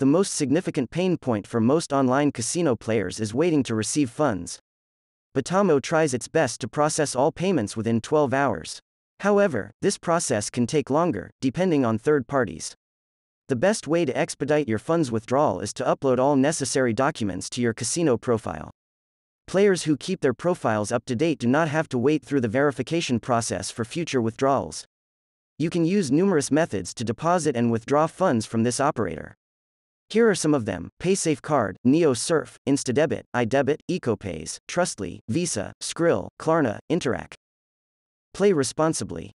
the most significant pain point for most online casino players is waiting to receive funds. Betamo tries its best to process all payments within 12 hours. However, this process can take longer, depending on third parties. The best way to expedite your funds withdrawal is to upload all necessary documents to your casino profile. Players who keep their profiles up to date do not have to wait through the verification process for future withdrawals. You can use numerous methods to deposit and withdraw funds from this operator. Here are some of them PaySafe Card, Neo Surf, InstaDebit, iDebit, ecoPayz, Trustly, Visa, Skrill, Klarna, Interac. Play responsibly.